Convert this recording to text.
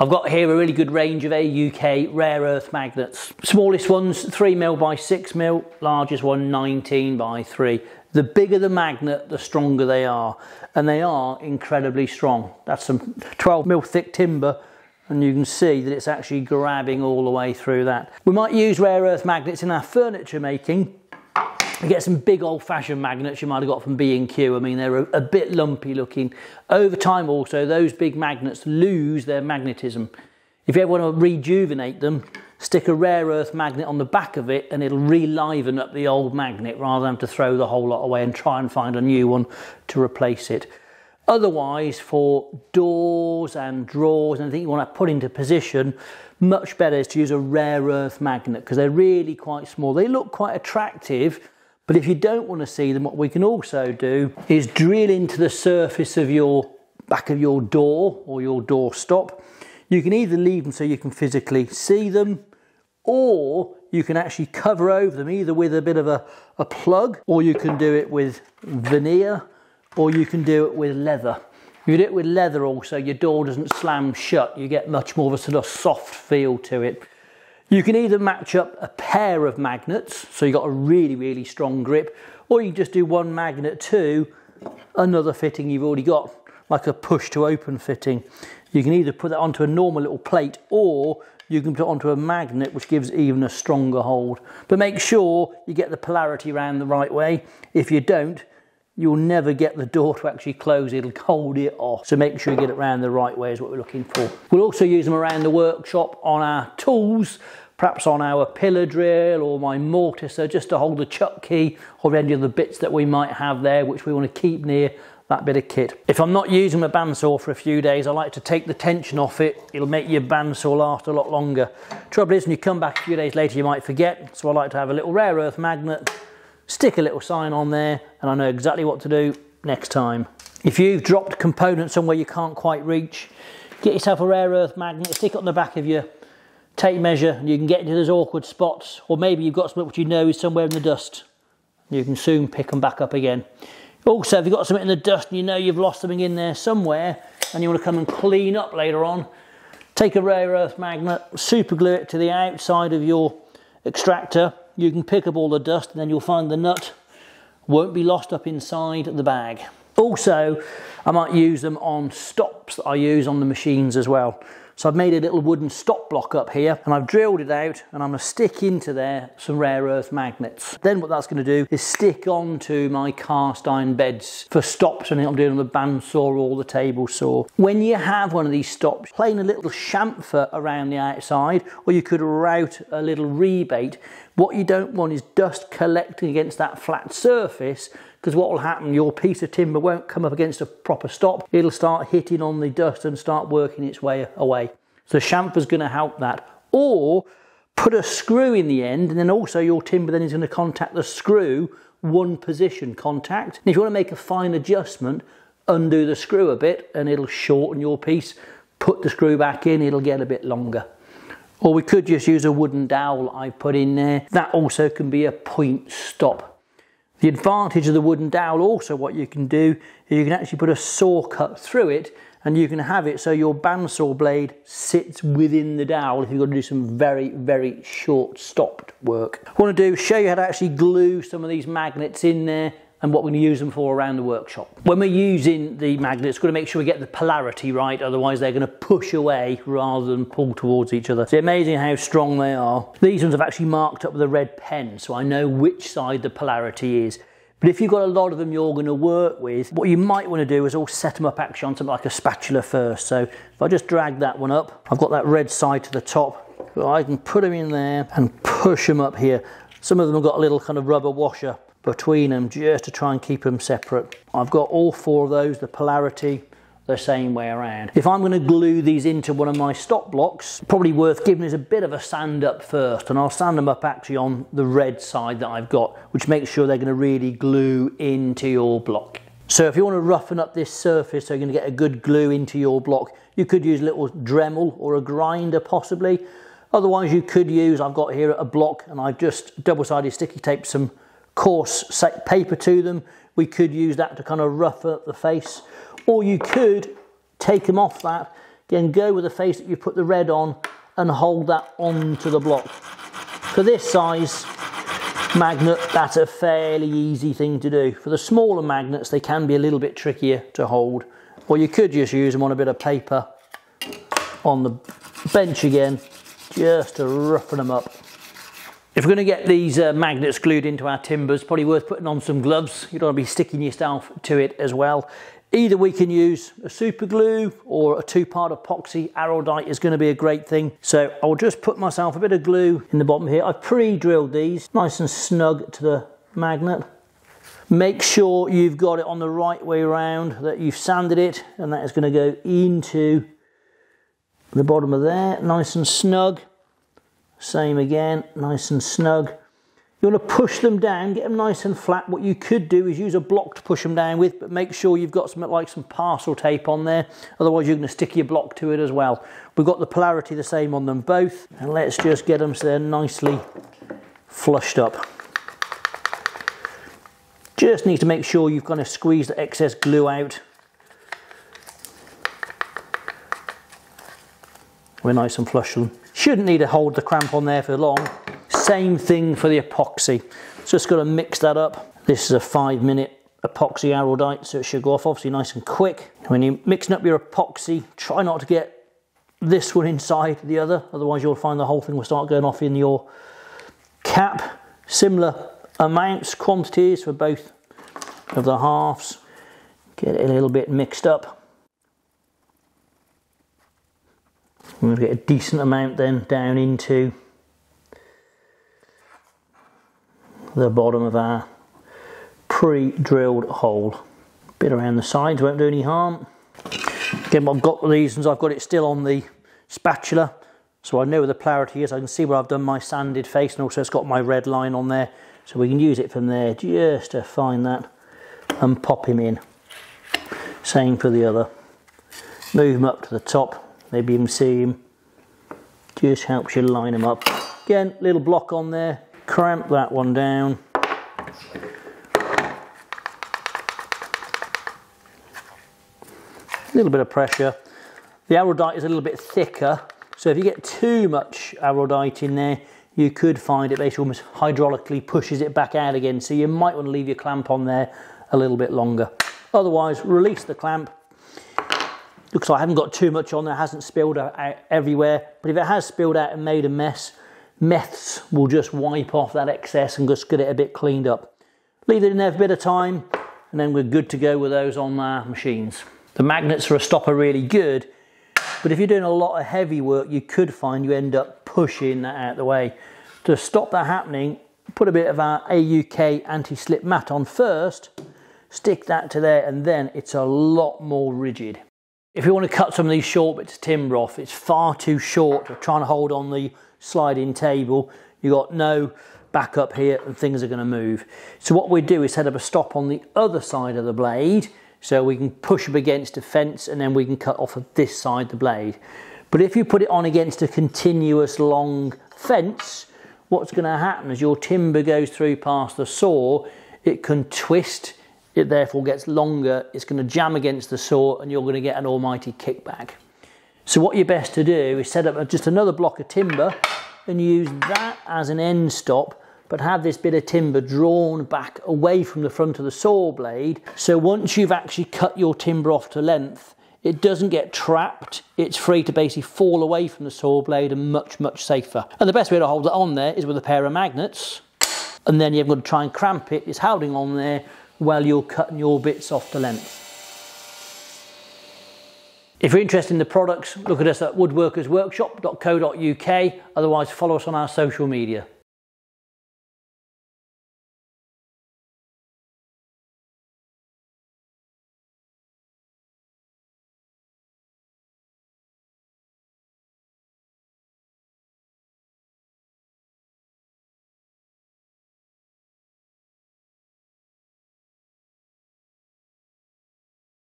I've got here a really good range of AUK rare earth magnets. Smallest one's 3mm by 6mm, largest one 19 by 3. The bigger the magnet, the stronger they are. And they are incredibly strong. That's some 12mm thick timber and you can see that it's actually grabbing all the way through that. We might use rare earth magnets in our furniture making you get some big old-fashioned magnets you might have got from B&Q. I mean, they're a, a, bit lumpy looking. Over time also, those big magnets lose their magnetism. If you ever want to rejuvenate them, stick a rare earth magnet on the back of it and it'll reliven up the old magnet rather than to throw the whole lot away and try and find a new one to replace it. Otherwise, for doors and drawers and anything you want to put into position, much better is to use a rare earth magnet because they're really quite small. They look quite attractive, but if you don't want to see them, what we can also do is drill into the surface of your back of your door or your door stop. You can either leave them so you can physically see them or you can actually cover over them either with a bit of a, a plug or you can do it with veneer or you can do it with leather. If you do it with leather also, your door doesn't slam shut. You get much more of a sort of soft feel to it. You can either match up a pair of magnets, so you've got a really, really strong grip, or you just do one magnet to another fitting you've already got, like a push to open fitting. You can either put that onto a normal little plate or you can put it onto a magnet which gives even a stronger hold. But make sure you get the polarity around the right way. If you don't, you'll never get the door to actually close, it'll hold it off. So make sure you get it around the right way is what we're looking for. We'll also use them around the workshop on our tools, perhaps on our pillar drill or my mortiser, just to hold the chuck key or any of the bits that we might have there, which we want to keep near that bit of kit. If I'm not using my bandsaw for a few days, I like to take the tension off it. It'll make your bandsaw last a lot longer. Trouble is, when you come back a few days later, you might forget. So I like to have a little rare earth magnet stick a little sign on there and I know exactly what to do next time. If you've dropped components somewhere you can't quite reach, get yourself a rare earth magnet, stick it on the back of your tape measure and you can get into those awkward spots or maybe you've got something which you know is somewhere in the dust. You can soon pick them back up again. Also, if you've got something in the dust and you know you've lost something in there somewhere and you want to come and clean up later on, take a rare earth magnet, super glue it to the outside of your extractor you can pick up all the dust and then you'll find the nut won't be lost up inside the bag. Also, I might use them on stops that I use on the machines as well. So I've made a little wooden stop block up here and I've drilled it out and I'm going to stick into there some rare earth magnets. Then what that's going to do is stick onto my cast iron beds for stops and I'm doing on the bandsaw or the table saw. When you have one of these stops, plane a little chamfer around the outside or you could route a little rebate. What you don't want is dust collecting against that flat surface because what will happen, your piece of timber won't come up against a proper stop. It'll start hitting on the dust and start working its way away. So chamfer's going to help that. Or put a screw in the end and then also your timber then is going to contact the screw one position contact. And if you want to make a fine adjustment, undo the screw a bit and it'll shorten your piece. Put the screw back in, it'll get a bit longer. Or we could just use a wooden dowel I put in there. That also can be a point stop. The advantage of the wooden dowel also what you can do you can actually put a saw cut through it and you can have it so your bandsaw blade sits within the dowel if you've got to do some very, very short stopped work. What I want to do show you how to actually glue some of these magnets in there and what we're going to use them for around the workshop. When we're using the magnets, we've got to make sure we get the polarity right, otherwise they're going to push away rather than pull towards each other. It's amazing how strong they are. These ones I've actually marked up with a red pen, so I know which side the polarity is. But if you've got a lot of them you're going to work with, what you might want to do is all set them up actually on something like a spatula first. So if I just drag that one up, I've got that red side to the top. I can put them in there and push them up here. Some of them have got a little kind of rubber washer between them just to try and keep them separate. I've got all four of those, the polarity, the same way around. If I'm going to glue these into one of my stop blocks, probably worth giving this a bit of a sand up first and I'll sand them up actually on the red side that I've got which makes sure they're going to really glue into your block. So if you want to roughen up this surface so you're going to get a good glue into your block, you could use a little Dremel or a grinder possibly. Otherwise you could use, I've got here a block and I've just double-sided sticky taped some coarse paper to them. We could use that to kind of rough up the face. Or you could take them off that, Again, go with the face that you put the red on and hold that onto the block. For this size magnet, that's a fairly easy thing to do. For the smaller magnets, they can be a little bit trickier to hold. Or you could just use them on a bit of paper on the bench again, just to roughen them up. If we're going to get these uh, magnets glued into our timbers, probably worth putting on some gloves. You don't want to be sticking yourself to it as well. Either we can use a super glue or a two-part epoxy. Araldite is going to be a great thing. So I'll just put myself a bit of glue in the bottom here. I've pre-drilled these nice and snug to the magnet. Make sure you've got it on the right way around, that you've sanded it, and that is going to go into the bottom of there, nice and snug. Same again, nice and snug. You want to push them down, get them nice and flat. What you could do is use a block to push them down with, but make sure you've got something like some parcel tape on there. Otherwise you're going to stick your block to it as well. We've got the polarity the same on them both. And let's just get them so they're nicely flushed up. Just need to make sure you've kind of squeezed the excess glue out. We're nice and flush them. Shouldn't need to hold the cramp on there for long. Same thing for the epoxy. Just got to mix that up. This is a five minute epoxy araldite, so it should go off obviously nice and quick. When you're mixing up your epoxy, try not to get this one inside the other, otherwise you'll find the whole thing will start going off in your cap. Similar amounts, quantities for both of the halves. Get it a little bit mixed up. I'm going to get a decent amount then down into the bottom of our pre-drilled hole. Bit around the sides won't do any harm. Again, I've got and I've got it still on the spatula, so I know where the polarity is. I can see where I've done my sanded face and also it's got my red line on there. So we can use it from there just to find that and pop him in. Same for the other. Move him up to the top, maybe even see him. Just helps you line him up. Again, little block on there, cramp that one down. A little bit of pressure. The araldite is a little bit thicker, so if you get too much araldite in there, you could find it basically almost hydraulically pushes it back out again. So you might want to leave your clamp on there a little bit longer. Otherwise, release the clamp. Looks like I haven't got too much on there, hasn't spilled out everywhere. But if it has spilled out and made a mess, Meths will just wipe off that excess and just get it a bit cleaned up. Leave it in there for a bit of time and then we're good to go with those on our machines. The magnets for a stop are really good, but if you're doing a lot of heavy work, you could find you end up pushing that out of the way. To stop that happening, put a bit of our AUK anti-slip mat on first, stick that to there, and then it's a lot more rigid. If you want to cut some of these short bits of timber off, it's far too short to trying to hold on the sliding table. You've got no backup here and things are going to move. So what we do is set up a stop on the other side of the blade so we can push up against a fence and then we can cut off of this side the blade. But if you put it on against a continuous long fence, what's going to happen as your timber goes through past the saw, it can twist, it therefore gets longer, it's going to jam against the saw and you're going to get an almighty kickback. So what you're best to do is set up just another block of timber and use that as an end stop but have this bit of timber drawn back away from the front of the saw blade. So once you've actually cut your timber off to length it doesn't get trapped. It's free to basically fall away from the saw blade and much much safer. And the best way to hold it on there is with a pair of magnets. And then you're going to try and cramp it it's holding on there while you're cutting your bits off to length if you're interested in the products, look at us at woodworkersworkshop.co.uk. Otherwise, follow us on our social media.